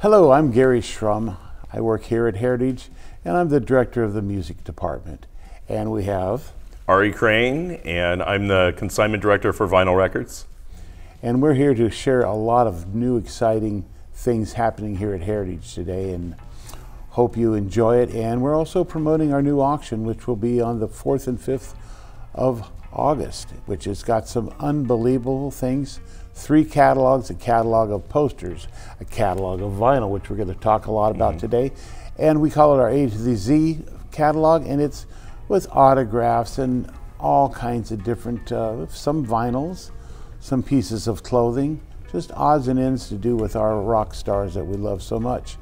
Hello, I'm Garry Shrum. I work here at Heritage, and I'm the director of the music department. And we have Ari Crane, and I'm the consignment director for Vinyl Records. And we're here to share a lot of new, exciting things happening here at Heritage today, and hope you enjoy it. And we're also promoting our new auction, which will be on the 4th and 5th of August, which has got some unbelievable things. Three catalogs, a catalog of posters, a catalog of vinyl, which we're going to talk a lot about mm -hmm. today. And we call it our A to the Z catalog, and it's with autographs and all kinds of different, uh, some vinyls, some pieces of clothing, just odds and ends to do with our rock stars that we love so much.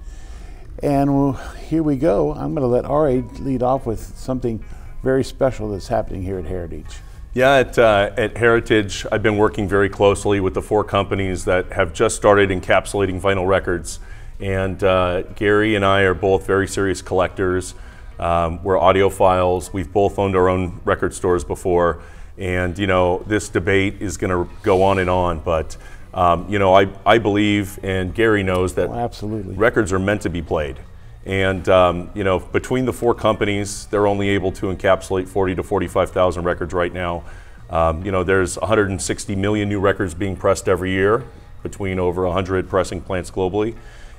And well, here we go. I'm going to let Ari lead off with something very special that's happening here at Heritage. Yeah, at, uh, at Heritage, I've been working very closely with the four companies that have just started encapsulating vinyl records. And uh, Garry and I are both very serious collectors. Um, we're audiophiles. We've both owned our own record stores before. And, you know, this debate is going to go on and on. But, um, you know, I, I believe, and Garry knows, that oh, absolutely. records are meant to be played. And um, you know, between the four companies, they're only able to encapsulate 40 to 45,000 records right now. Um, you know, there's 160 million new records being pressed every year between over 100 pressing plants globally.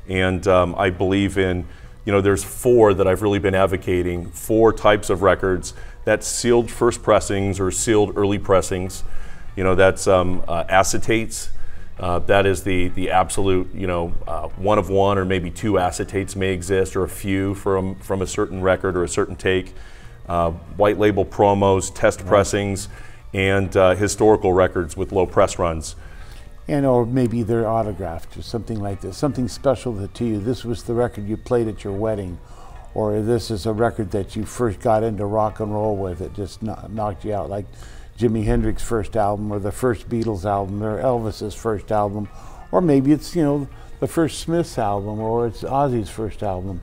And um, I believe in, you know, there's four that I've really been advocating, four types of records. That's sealed first pressings or sealed early pressings. You know, that's um, uh, acetates, uh, that is the, the absolute, you know, uh, one of one or maybe two acetates may exist or a few from, from a certain record or a certain take. Uh, white label promos, test right. pressings, and uh, historical records with low press runs. And or maybe they're autographed or something like this, something special to you. This was the record you played at your wedding, or this is a record that you first got into rock and roll with. It just knocked you out. Like Jimi Hendrix's first album or the first Beatles album or Elvis's first album, or maybe it's, you know, the first Smiths album or it's Ozzy's first album.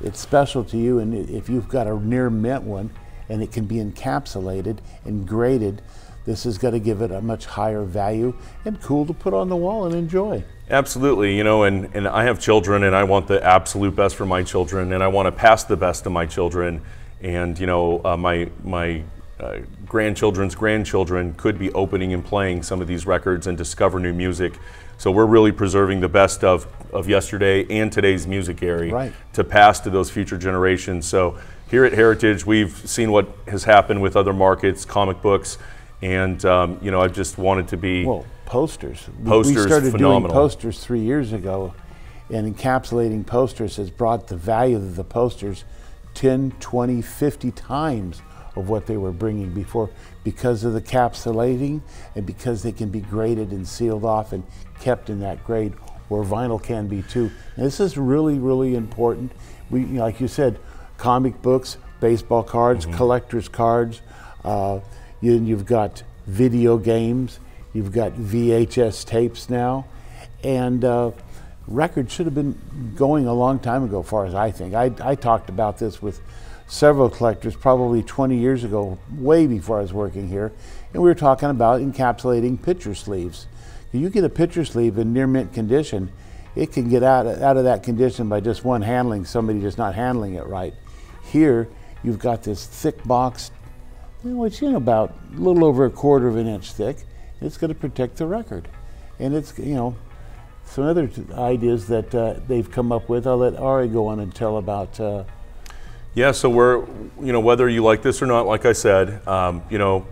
It's special to you, and if you've got a near mint one and it can be encapsulated and graded, this is going to give it a much higher value and cool to put on the wall and enjoy. Absolutely, you know, and, and I have children and I want the absolute best for my children and I want to pass the best to my children. And, you know, uh, my, my uh, grandchildren's grandchildren could be opening and playing some of these records and discover new music. So we're really preserving the best of, of yesterday and today's music area right. to pass to those future generations. So here at Heritage, we've seen what has happened with other markets, comic books, and um, you know I just wanted to be well posters. Posters, we started phenomenal. doing posters three years ago, and encapsulating posters has brought the value of the posters 10, 20, 50 times of what they were bringing before because of the capsulating and because they can be graded and sealed off and kept in that grade where vinyl can be too. And this is really, really important. We, you know, like you said, comic books, baseball cards, mm -hmm. collector's cards. Uh, you, you've got video games. You've got VHS tapes now, and uh, records should have been going a long time ago, as far as I think. I, I talked about this with several collectors probably 20 years ago, way before I was working here, and we were talking about encapsulating picture sleeves. You get a picture sleeve in near mint condition, it can get out, out of that condition by just one handling, somebody just not handling it right. Here, you've got this thick box, which you know about a little over a quarter of an inch thick. It's going to protect the record, and it's you know some other ideas that uh, they've come up with. I'll let Ari go on and tell about. Uh, yeah, so we're, you know, whether you like this or not, like I said, um, you know,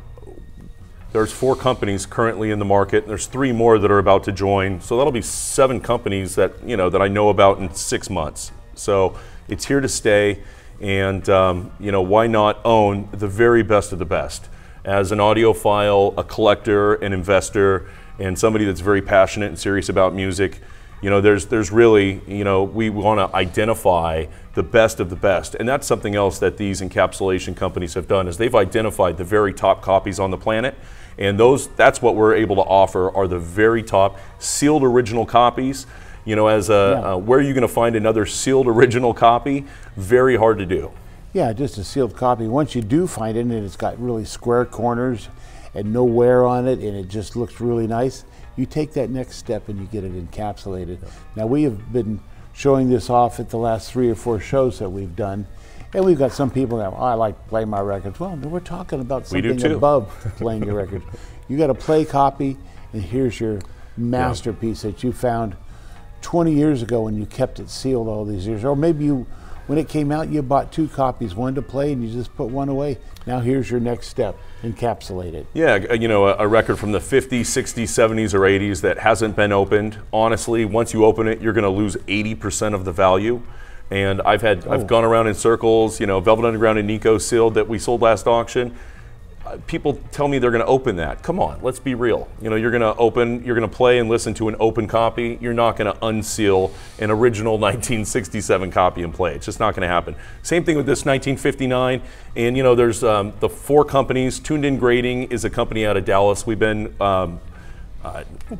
there's four companies currently in the market. and There's three more that are about to join. So that'll be seven companies that, you know, that I know about in six months. So it's here to stay. And, um, you know, why not own the very best of the best? As an audiophile, a collector, an investor, and somebody that's very passionate and serious about music, you know, there's, there's really, you know, we want to identify the best of the best. And that's something else that these encapsulation companies have done is they've identified the very top copies on the planet. And those, that's what we're able to offer are the very top sealed original copies. You know, as a, yeah. uh, where are you going to find another sealed original copy? Very hard to do. Yeah, just a sealed copy. Once you do find it and it's got really square corners and no wear on it and it just looks really nice, you take that next step and you get it encapsulated. Now we have been showing this off at the last three or four shows that we've done. And we've got some people that, oh, I like to play my records. Well, we're talking about something above playing your records. You got a play copy, and here's your masterpiece that you found 20 years ago when you kept it sealed all these years. Or maybe you, when it came out, you bought two copies, one to play, and you just put one away. Now here's your next step encapsulate it. Yeah, uh, you know, a, a record from the 50s, 60s, 70s, or 80s that hasn't been opened. Honestly, once you open it, you're going to lose 80% of the value. And I've had, Oh. I've gone around in circles. You know, Velvet Underground and Nico sealed that we sold last auction. Uh, People tell me they're going to open that. Come on, let's be real. You know, you're going to open, you're going to play and listen to an open copy. You're not going to unseal an original 1967 copy and play. It's just not going to happen. Same thing with this 1959. And you know, there's um, the four companies. Tuned In Grading is a company out of Dallas. We've been um,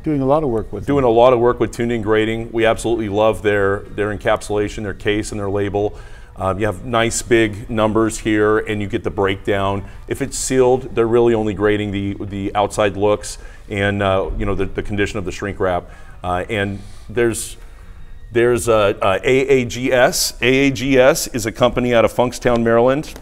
Doing a lot of work with doing a lot of work with tuned in grading. We absolutely love their their encapsulation, their case, and their label. Um, you have nice big numbers here, and you get the breakdown. If it's sealed, they're really only grading the the outside looks and uh, you know the, the condition of the shrink wrap. Uh, and there's there's uh, uh, AAGS. AAGS is a company out of Funkstown, Maryland.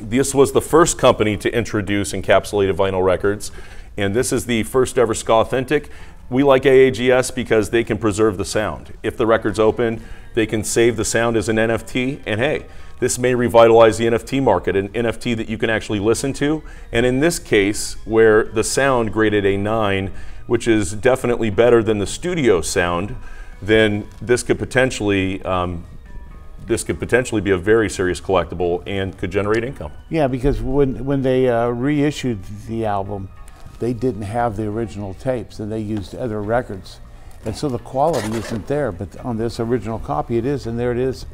This was the first company to introduce encapsulated vinyl records, and this is the first ever Ska Authentic. We like AAGS because they can preserve the sound. If the record's open, they can save the sound as an NFT, and hey, this may revitalize the NFT market, an NFT that you can actually listen to. And in this case, where the sound graded a 9, which is definitely better than the studio sound, then this could potentially um, this could potentially be a very serious collectible and could generate income. Yeah, because when when they uh, reissued the album, they didn't have the original tapes, and they used other records, and so the quality isn't there. But on this original copy, it is, and there it is,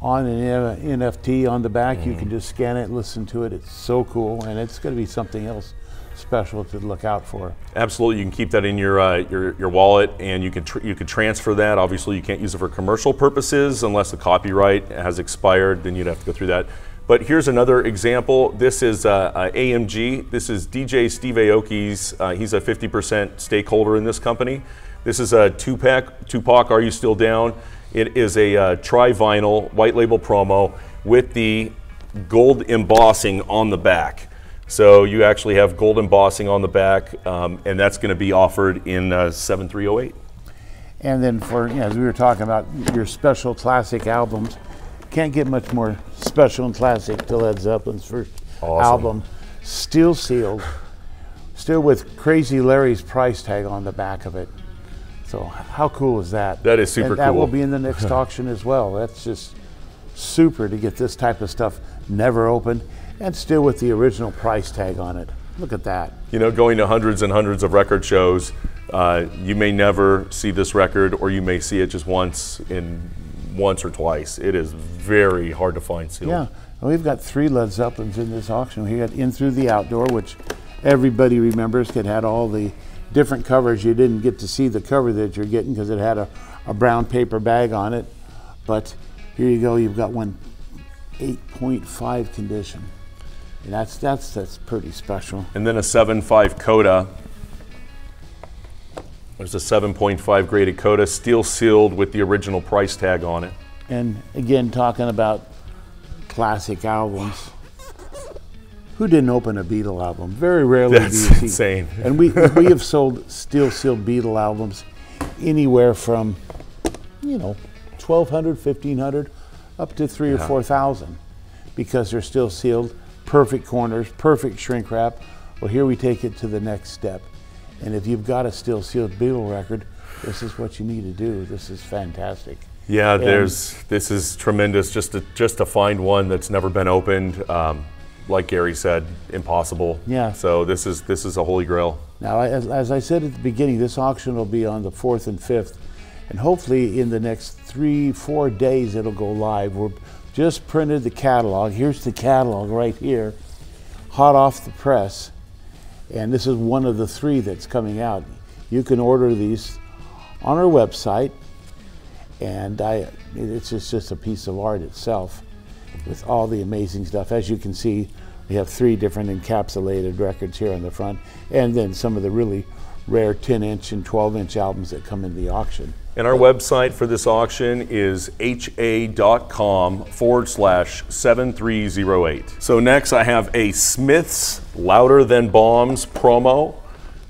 on an NFT on the back. You can just scan it, listen to it. It's so cool, and it's going to be something else special to look out for. Absolutely, you can keep that in your uh, your, your wallet, and you can tr- you could transfer that. Obviously, you can't use it for commercial purposes unless the copyright has expired. Then you'd have to go through that. But here's another example. This is uh, uh, AMG. This is DJ Steve Aoki's. Uh, he's a 50% stakeholder in this company. This is a two-pack. Tupac, Are You Still Down? It is a uh, tri-vinyl white label promo with the gold embossing on the back. So you actually have gold embossing on the back, um, and that's going to be offered in uh, 7308. And then for, you know, as we were talking about your special classic albums, can't get much more special and classic to Led Zeppelin's first Awesome. album, still sealed, still with Crazy Larry's price tag on the back of it. So how cool is that? That is super and that will be in the next auction as well. That's just super to get this type of stuff never opened and still with the original price tag on it. Look at that. You know, going to hundreds and hundreds of record shows, uh, you may never see this record, or you may see it just once in once or twice. It is very hard to find sealed. Yeah, and we've got three Led Zeppelins in this auction. We got In Through the Outdoor, which everybody remembers. It had all the different covers. You didn't get to see the cover that you're getting because it had a, a brown paper bag on it. But here you go. You've got one 8.5 condition, and that's that's that's pretty special. And then a 7.5 Coda. There's a 7.5 graded Coda, steel sealed with the original price tag on it. And again, talking about classic albums. Who didn't open a Beatle album? Very rarely That's do you see. insane. And we we have sold steel sealed Beatle albums anywhere from, you know, 1,200, 1,500, up to three or four thousand, because they're still sealed, perfect corners, perfect shrink wrap. Well, here we take it to the next step, and if you've got a still sealed Beatle record, this is what you need to do. This is fantastic. Yeah, there's this is tremendous just to just to find one that's never been opened. Um, like Garry said, impossible. Yeah. So this is this is a holy grail. Now, as, as I said at the beginning, this auction will be on the 4th and 5th, and hopefully in the next three, four days it'll go live. We're just printed the catalog. Here's the catalog right here, hot off the press, and this is one of the three that's coming out. You can order these on our website, and I, it's just, just a piece of art itself with all the amazing stuff. As you can see, we have three different encapsulated records here on the front, and then some of the really rare 10 inch and 12 inch albums that come into the auction. And our website for this auction is ha.com forward slash 7308. So next I have a Smith's Louder Than Bombs promo.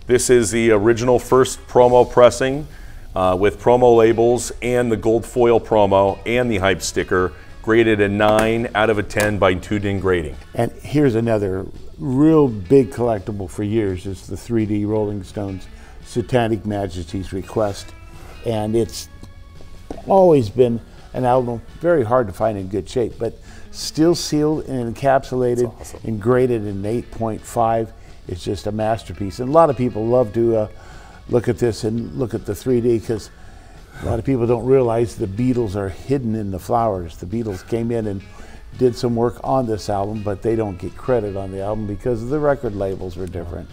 This is the original first promo pressing uh, with promo labels and the gold foil promo and the hype sticker, graded a 9 out of a 10 by Tuned In Grading. And here's another real big collectible for years is the 3D Rolling Stones Satanic Majesties Request. And it's always been an album very hard to find in good shape, but still sealed and encapsulated awesome. and graded in 8.5. It's just a masterpiece. And a lot of people love to uh, look at this and look at the 3D because a lot of people don't realize the Beatles are hidden in the flowers. The Beatles came in and did some work on this album, but they don't get credit on the album because the record labels were different.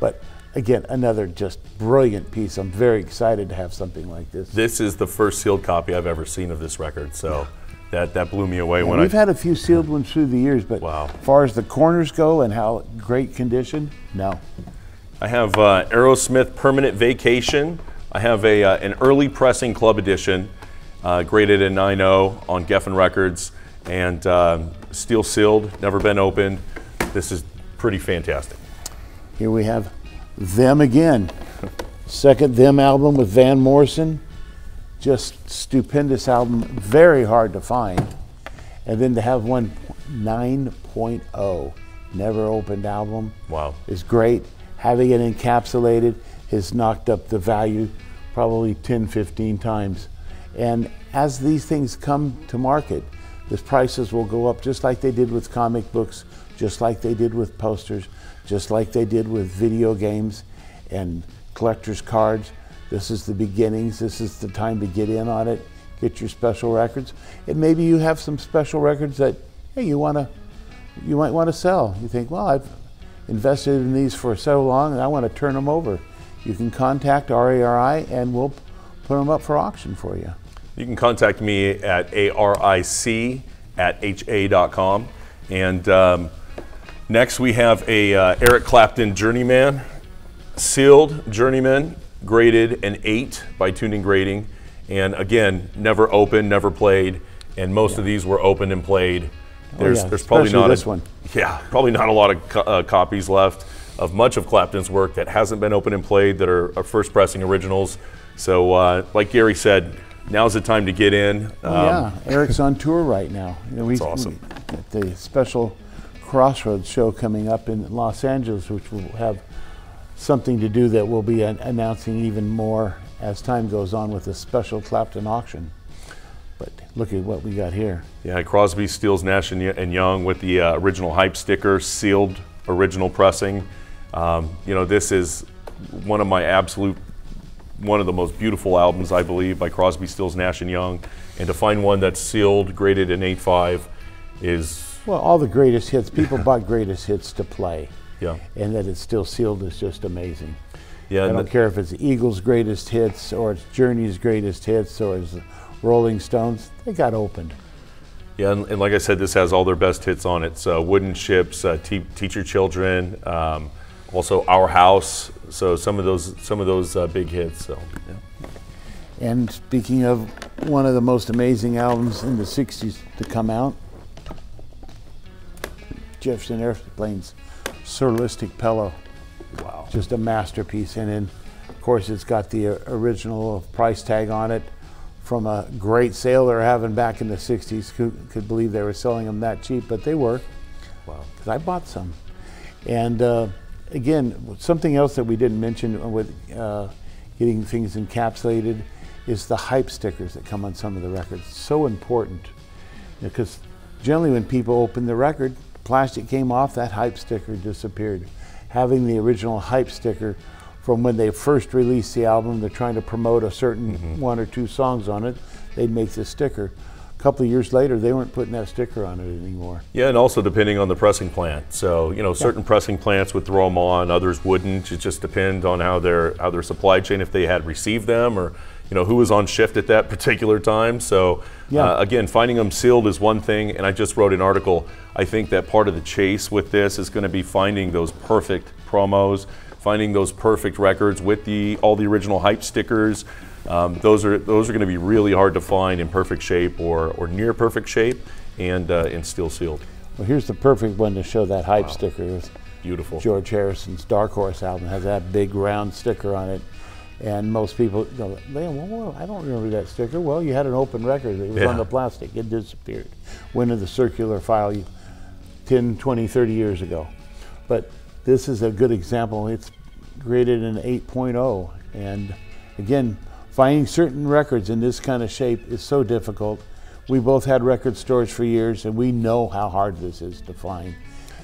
But again, another just brilliant piece. I'm very excited to have something like this. This is the first sealed copy I've ever seen of this record, so that, that blew me away And when we've I. had a few sealed ones through the years, but Wow. as far as the corners go and how great condition, no. I have uh, Aerosmith Permanent Vacation. I have a, uh, an early pressing club edition, uh, graded a 9.0 on Geffen Records, and um steel sealed, never been opened. This is pretty fantastic. Here we have Them Again. Second Them album with Van Morrison. Just stupendous album, very hard to find. And then to have one 9.0, never opened album, Wow. is great. Having it encapsulated has knocked up the value probably 10, 15 times. And as these things come to market, the prices will go up just like they did with comic books, just like they did with posters, just like they did with video games and collector's cards. This is the beginnings. This is the time to get in on it, get your special records. And maybe you have some special records that, hey, you want to you might want to sell. You think, well, I've invested in these for so long and I want to turn them over. You can contact Ari and we'll put them up for auction for you. You can contact me at aric at ha.com. And um, next we have a uh, Eric Clapton Journeyman, sealed Journeyman, graded an 8 by Tuned In Grading. And again, never opened, never played. And most of these were opened and played. There's, yeah, there's probably especially not this a, one. Yeah, probably not a lot of co- uh, copies left of much of Clapton's work that hasn't been opened and played that are, are first pressing originals. So, uh, like Garry said, now's the time to get in. Um, yeah, Eric's on tour right now. You know, we, That's awesome. we- at the special Crossroads show coming up in Los Angeles, which will have something to do that we'll be an- announcing even more as time goes on with a special Clapton auction. But look at what we got here. Yeah, Crosby, Stills, Nash and, and Young with the uh, original hype sticker, sealed original pressing. Um, you know, this is one of my absolute, one of the most beautiful albums, I believe, by Crosby, Stills, Nash and Young. And to find one that's sealed, graded in 8.5 is, Well, all the greatest hits, people bought greatest hits to play. yeah. and that it's still sealed is just amazing. Yeah, I don't the- care if it's Eagles' greatest hits or it's Journey's greatest hits or it's Rolling Stones, they got opened. Yeah, and, and like I said, this has all their best hits on it. So Wooden Ships, uh, Te- Teach Your Children, um, also Our House. So some of those, some of those uh, big hits. So yeah. And speaking of one of the most amazing albums in the 60s to come out, Jefferson Airplane's Surrealistic Pillow. wow. Just a masterpiece. And then, of course, it's got the uh, original price tag on it from a great sale they were having back in the 60s. Who could believe they were selling them that cheap, but they were. Wow. because I bought some. And uh, again, something else that we didn't mention with uh, getting things encapsulated is the hype stickers that come on some of the records. So important because generally when people open the record, plastic came off, that hype sticker disappeared. Having the original hype sticker from when they first released the album, they're trying to promote a certain one or two songs on it, they'd make the sticker. Couple of years later, they weren't putting that sticker on it anymore. Yeah, and also depending on the pressing plant. So you know, certain pressing plants would throw them on, others wouldn't. It just depends on how their how their supply chain, if they had received them, or you know who was on shift at that particular time. So Yeah. uh, again, finding them sealed is one thing, and I just wrote an article. I think that part of the chase with this is going to be finding those perfect promos, finding those perfect records with the all the original hype stickers. Um, those are those are going to be really hard to find in perfect shape or, or near perfect shape and uh, and still sealed. Well, here's the perfect one to show that hype wow. sticker. Beautiful. George Harrison's Dark Horse album has that big round sticker on it. And most people go, well, I don't remember that sticker. Well, you had an open record. It was yeah. on the plastic. It disappeared. Went into the circular file 10, 20, 30 years ago. But this is a good example. It's graded in 8.0. And again, finding certain records in this kind of shape is so difficult. We both had record stores for years, and we know how hard this is to find.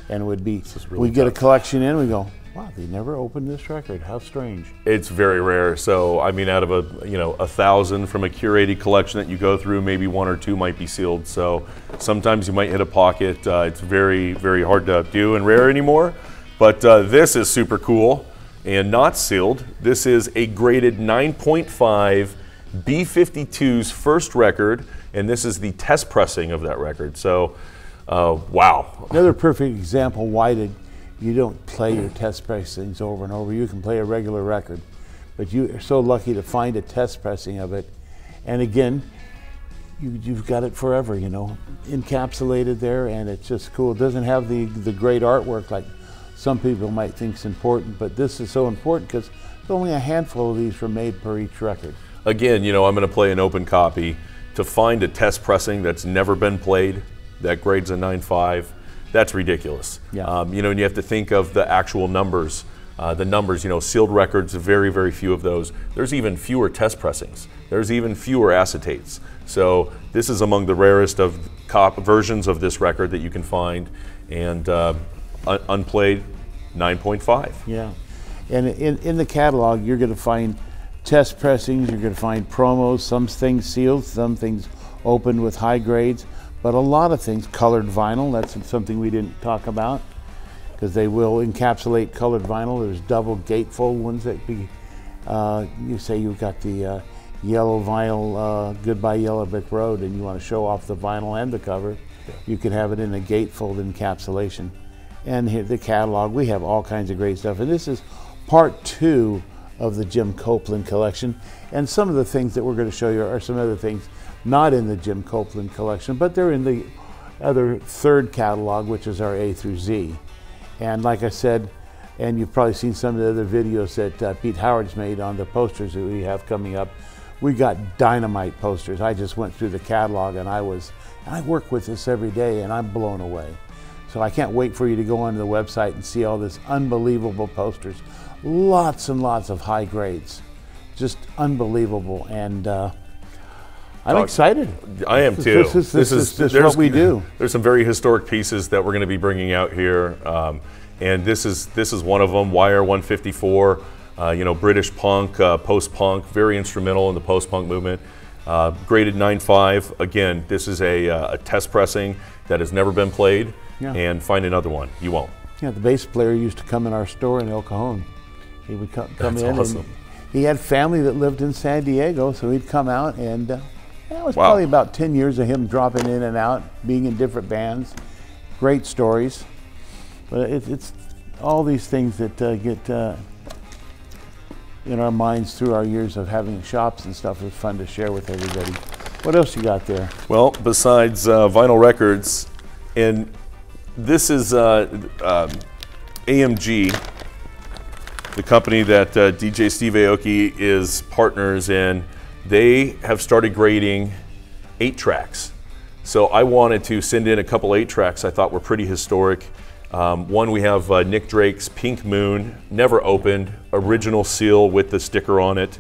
And it would be, really we get a collection in, we go, Wow, they never opened this record. How strange. It's very rare. So, I mean, out of a you know a thousand from a curated collection that you go through, maybe one or two might be sealed. So, sometimes you might hit a pocket. Uh, it's very very hard to do and rare anymore. But uh, this is super cool and not sealed. This is a graded 9.5 B52's first record, and this is the test pressing of that record. So, uh, wow. Another perfect example why did you don't play your test pressings over and over. You can play a regular record, but you are so lucky to find a test pressing of it. And again, you, you've got it forever, you know, encapsulated there, and it's just cool. It doesn't have the, the great artwork like some people might think is important, but this is so important because only a handful of these were made per each record. Again, you know, I'm going to play an open copy. To find a test pressing that's never been played, that grades a 9.5, that's ridiculous. Yeah. Um, you know, and you have to think of the actual numbers. Uh, the numbers, you know, sealed records, very, very few of those. There's even fewer test pressings. There's even fewer acetates. So this is among the rarest of cop versions of this record that you can find, and uh, un unplayed, 9.5. Yeah, and in, in the catalog, you're going to find test pressings. You're going to find promos. Some things sealed, some things open with high grades. But a lot of things, colored vinyl, that's something we didn't talk about because they will encapsulate colored vinyl. There's double gatefold ones that be, uh, you say you've got the uh, yellow vinyl uh, Goodbye Yellow Brick Road and you want to show off the vinyl and the cover, you can have it in a gatefold encapsulation. And the catalog, we have all kinds of great stuff. And this is part two of the Jim Copeland collection. And some of the things that we're going to show you are some other things not in the Jim Copeland collection, but they're in the other third catalog, which is our A through Z. And like I said, and you've probably seen some of the other videos that uh, Pete Howard's made on the posters that we have coming up. We got dynamite posters. I just went through the catalog and I was, I work with this every day and I'm blown away. So I can't wait for you to go onto the website and see all this unbelievable posters. Lots and lots of high grades. Just unbelievable. And uh, I'm excited. I am too. This, is, this, this is, is what we do. There's some very historic pieces that we're going to be bringing out here, um, and this is this is one of them. Wire 154, uh, you know, British punk, uh, post punk, very instrumental in the post punk movement. Uh, graded 9.5. Again, this is a, uh, a, test pressing that has never been played, yeah. and find another one. You won't. Yeah, the bass player used to come in our store in El Cajon. He would come, come That's in. Awesome. He had family that lived in San Diego, so he'd come out and uh, it was wow. probably about 10 years of him dropping in and out, being in different bands. Great stories. But it, it's all these things that uh, get uh, in our minds through our years of having shops and stuff is fun to share with everybody. What else you got there? Well, besides uh, vinyl records, and this is uh, um, AMG, the company that uh, DJ Steve Aoki is partners in they have started grading eight tracks. So I wanted to send in a couple eight tracks I thought were pretty historic. Um, one we have uh, Nick Drake's Pink Moon, never opened, original seal with the sticker on it.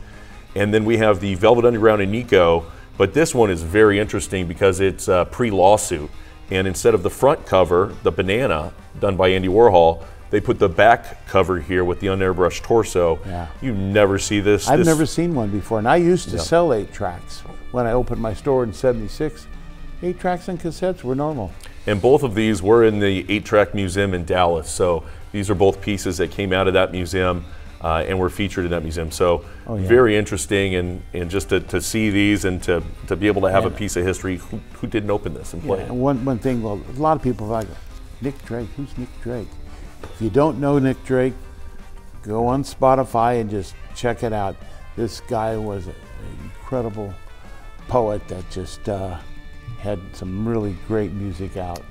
And then we have the Velvet Underground and Nico, but this one is very interesting because it's uh, pre-lawsuit. And instead of the front cover, the banana done by Andy Warhol, they put the back cover here with the unairbrushed torso. Yeah. You never see this. I've this never seen one before. And I used to sell eight tracks when I opened my store in 76. Eight tracks and cassettes were normal. And both of these were in the eight track museum in Dallas. So these are both pieces that came out of that museum. Uh, and were featured in that museum. So oh, yeah. very interesting, and, and just to, to see these and to, to be able to have a piece of history. Who, who didn't open this and play? Yeah, one one thing. Well, a lot of people like Nick Drake. Who's Nick Drake? If you don't know Nick Drake, go on Spotify and just check it out. This guy was an incredible poet that just uh, had some really great music out.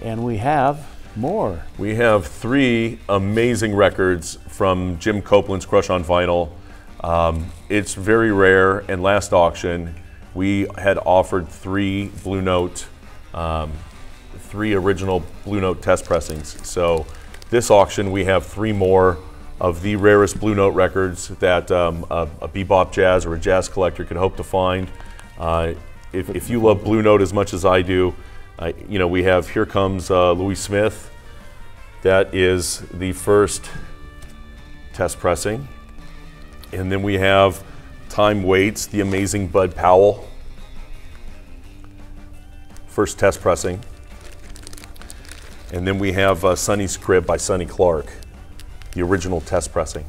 And we have more. We have three amazing records from Jim Copeland's Crush on Vinyl. Um, it's very rare, and last auction, we had offered three Blue Note, um, three original Blue Note test pressings. So this auction, we have three more of the rarest Blue Note records that um, a, a, bebop jazz or a jazz collector could hope to find. Uh, if, if, you love Blue Note as much as I do, you know, we have Here Comes uh, Louis Smith. That is the first test pressing. And then we have Time Waits, the amazing Bud Powell. First test pressing. And then we have uh, Sonny's Crib by Sonny Clark, the original test pressing.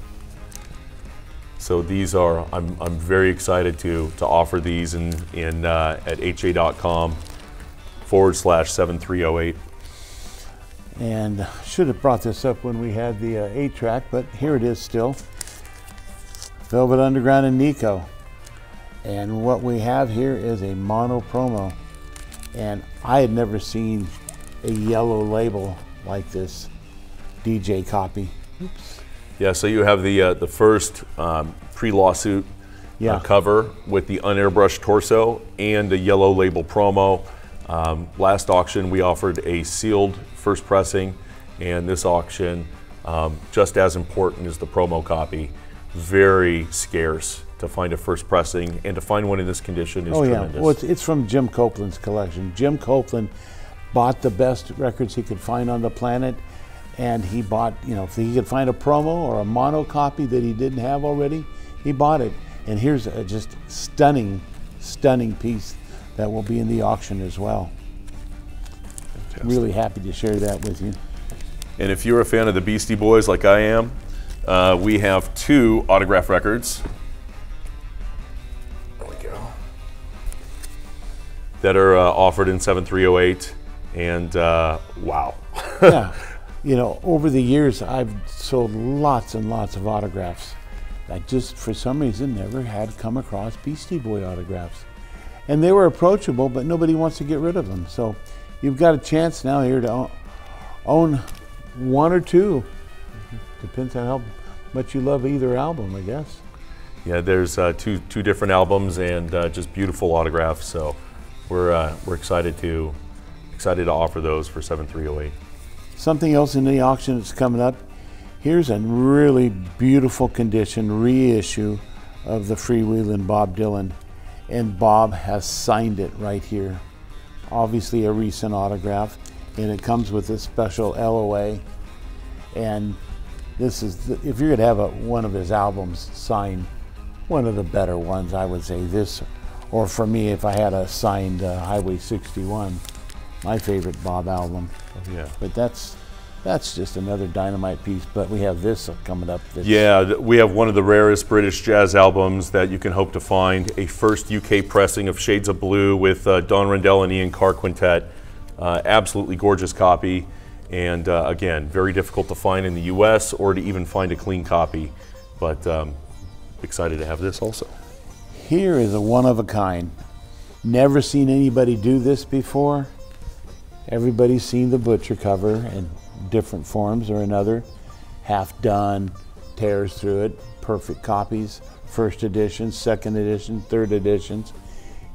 So these are, I'm, I'm very excited to, to offer these in, in, uh, at ha.com forward slash 7308. And should have brought this up when we had the uh, 8 track, but here it is still. Velvet Underground and Nico. And what we have here is a mono promo. And I had never seen a yellow label like this DJ copy. Oops. Yeah, so you have the uh, the first um, pre-lawsuit uh, yeah. uh, cover with the unairbrushed torso and a yellow label promo. Um, last auction we offered a sealed first pressing, and this auction, um, just as important as the promo copy, very scarce to find a first pressing, and to find one in this condition is oh, tremendous. yeah. Well, it's, it's from Jim Copeland's collection. Jim Copeland bought the best records he could find on the planet, and he bought, you know, if he could find a promo or a mono copy that he didn't have already, he bought it. And here's a just stunning, stunning piece that will be in the auction as well. Fantastic. Really happy to share that with you. And if you're a fan of the Beastie Boys like I am, uh, we have two autograph records. There we go. That are uh, offered in 7308 and uh, wow. yeah, you know, over the years, I've sold lots and lots of autographs. I just, for some reason, never had come across Beastie Boy autographs. And they were approachable, but nobody wants to get rid of them. So you've got a chance now here to own one or two. Depends on how much you love either album, I guess. Yeah, there's uh, two two different albums and uh, just beautiful autographs. So we're uh, we're excited to excited to offer those for 7308. Something else in the auction that's coming up. Here's a really beautiful condition reissue of the freewheeling Bob Dylan. And Bob has signed it right here. Obviously, a recent autograph. And it comes with a special LOA. And this is, the, if you're going to have a, one of his albums signed, one of the better ones, I would say this. Or for me, if I had a signed uh, Highway 61 my favorite Bob album. Oh, yeah. But that's that's just another dynamite piece. But we have this coming up. yeah, we have one of the rarest British jazz albums that you can hope to find. A first UK pressing of Shades of Blue with uh, Don Rendell and Ian Carr Quintet. Uh, absolutely gorgeous copy. And uh, again, very difficult to find in the US or to even find a clean copy. But um, excited to have this also. Here is a one of a kind. Never seen anybody do this before. Everybody's seen the butcher cover in different forms or another. Half done, tears through it, perfect copies, first edition, second edition, third editions.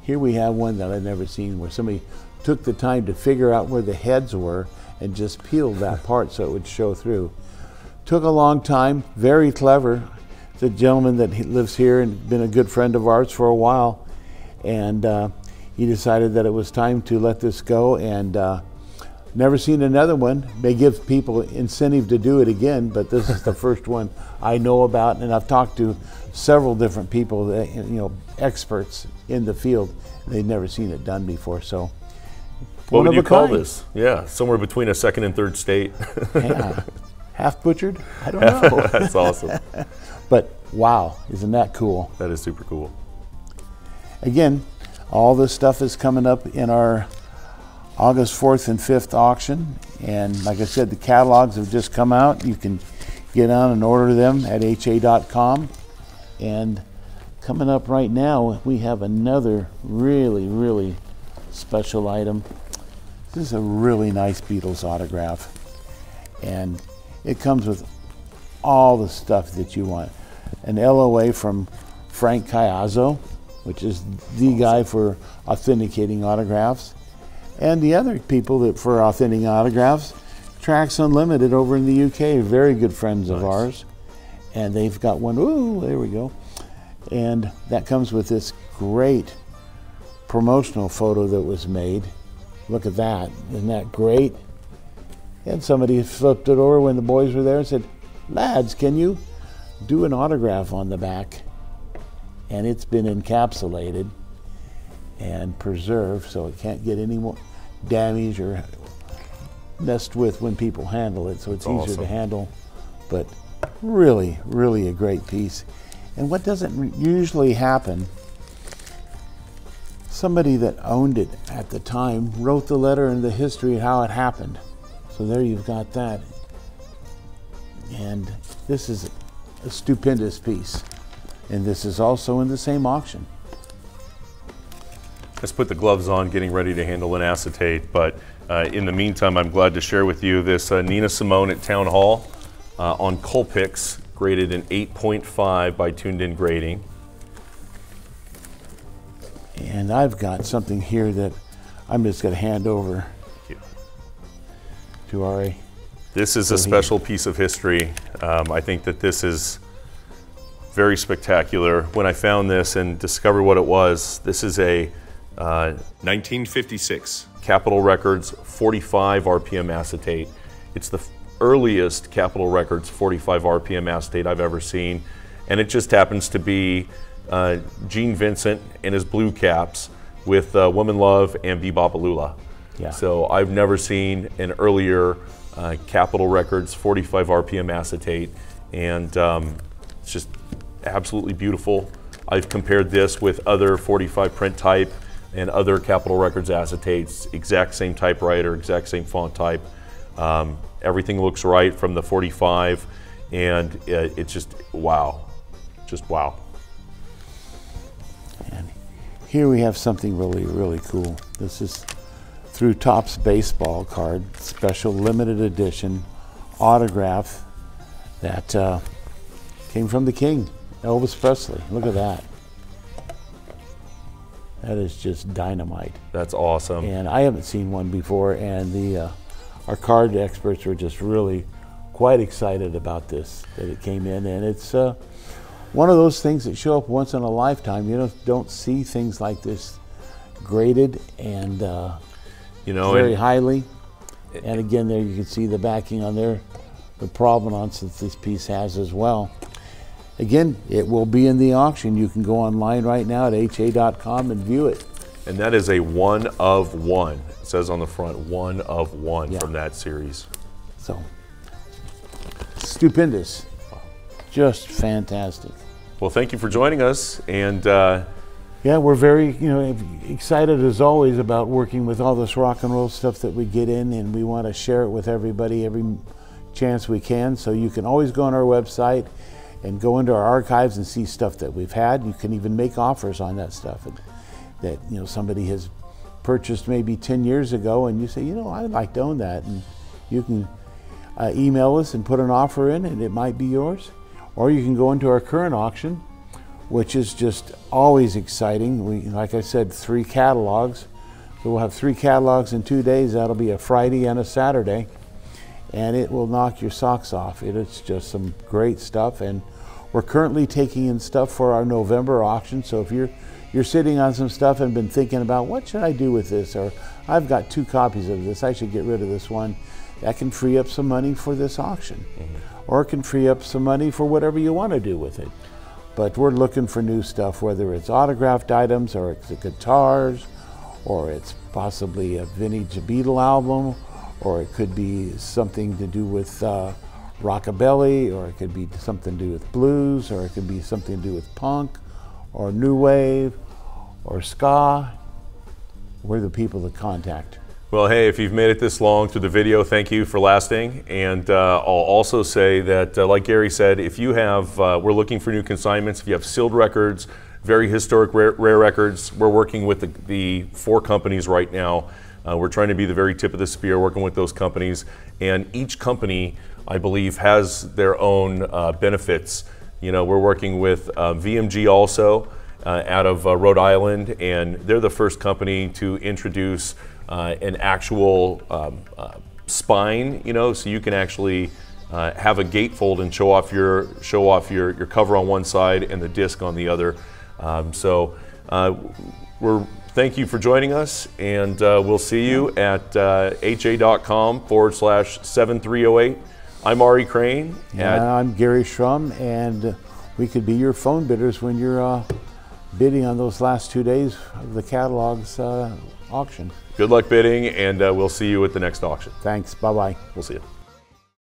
Here we have one that I've never seen where somebody took the time to figure out where the heads were and just peeled that part so it would show through. Took a long time, very clever. The gentleman that lives here and been a good friend of ours for a while. And uh, he decided that it was time to let this go and uh, never seen another one. May give people incentive to do it again, but this is the first one I know about, and I've talked to several different people, that, you know, experts in the field. They've never seen it done before, so. What would you call kind. this? Yeah, somewhere between a second and third state. yeah. Half butchered? I don't know. That's awesome. but wow, isn't that cool? That is super cool. Again, all this stuff is coming up in our August 4th and 5th auction. And like I said, the catalogs have just come out. You can get on and order them at ha.com. And coming up right now, we have another really, really special item. This is a really nice Beatles autograph. And it comes with all the stuff that you want. An LOA from Frank Caiazzo, which is the guy for authenticating autographs. And the other people that for authenticating autographs, Tracks Unlimited over in the UK, very good friends of ours. And they've got one, ooh, there we go. And that comes with this great promotional photo that was made. Look at that. Isn't that great? And somebody flipped it over when the boys were there and said, Lads, can you do an autograph on the back? And it's been encapsulated and preserved so it can't get any more damage or messed with when people handle it. So it's That's easier to handle. But really, really a great piece. And what doesn't usually happen, somebody that owned it at the time wrote the letter and the history of how it happened. So there you've got that. And this is a stupendous piece. And this is also in the same auction. Let's put the gloves on, getting ready to handle an acetate. But uh, in the meantime, I'm glad to share with you this uh, Nina Simone at Town Hall uh, on Colpix, graded an 8.5 by Tuned In Grading. And I've got something here that I'm just going to hand over to Ari. This is a he- special piece of history. Um, I think that this is very spectacular. When I found this and discovered what it was, this is a uh, 1956 Capitol Records 45 RPM acetate. It's the earliest Capitol Records 45 RPM acetate I've ever seen, and it just happens to be uh, Gene Vincent and his Blue Caps with uh, Woman Love and Be-Bop-A-Lula. Yeah. So I've never seen an earlier uh, Capitol Records 45 RPM acetate, and um, it's just absolutely beautiful. I've compared this with other 45 print type and other Capitol Records acetates, exact same typewriter, exact same font type. Um, everything looks right from the 45, and uh, it's just wow, just wow. And here we have something really, really cool. This is through Topps Baseball card, special limited edition autograph that uh, came from the King, Elvis Presley. Look at that. That is just dynamite. That's awesome. And I haven't seen one before, and the uh, our card experts were just really quite excited about this that it came in, and it's uh, one of those things that show up once in a lifetime. You don't don't see things like this graded and uh, You know, very and- highly. And again, there you can see the backing on there, the provenance that this piece has as well. Again, it will be in the auction. You can go online right now at ha.com and view it. And that is a one of one. It says on the front, one of one Yeah. from that series. So, stupendous. Just fantastic. Well, thank you for joining us. And uh, Yeah, we're very, you know, excited as always about working with all this rock and roll stuff that we get in, and we want to share it with everybody every chance we can. So you can always go on our website and go into our archives and see stuff that we've had. You can even make offers on that stuff and that you know somebody has purchased maybe 10 years ago, and you say, you know, I'd like to own that, and you can uh, email us and put an offer in, and it might be yours. Or you can go into our current auction, which is just always exciting. We, like I said, three catalogs. So we'll have three catalogs in two days. That'll be a Friday and a Saturday, and it will knock your socks off. It is just some great stuff, and we're currently taking in stuff for our November auction. So if you're you're sitting on some stuff and been thinking about what should I do with this, or I've got two copies of this, I should get rid of this one. That can free up some money for this auction, mm-hmm. or it can free up some money for whatever you want to do with it. But we're looking for new stuff, whether it's autographed items or it's the guitars, or it's possibly a vintage Beatle album, or it could be something to do with uh, rockabilly, or it could be something to do with blues, or it could be something to do with punk, or new wave, or ska. We're the people to contact. Well, hey, if you've made it this long through the video, thank you for lasting. And uh, I'll also say that, uh, like Garry said, if you have, uh, we're looking for new consignments. If you have sealed records, very historic rare, rare records, we're working with the, the four companies right now. Uh, we're trying to be the very tip of the spear, working with those companies. And each company, I believe, has their own uh, benefits. You know, we're working with uh, VMG also uh, out of uh, Rhode Island, and they're the first company to introduce uh, an actual um, spine, you know, so you can actually have a gatefold and show off your show off your, your cover on one side and the disc on the other. Um, so we're thank you for joining us, and uh, we'll see you at uh, ha.com forward slash 7308. I'm Ari Crane. And I'm Garry Shrum, and we could be your phone bidders when you're uh, bidding on those last two days of the catalog's uh, auction. Good luck bidding, and uh, we'll see you at the next auction. Thanks. Bye bye. We'll see you.